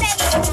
baby.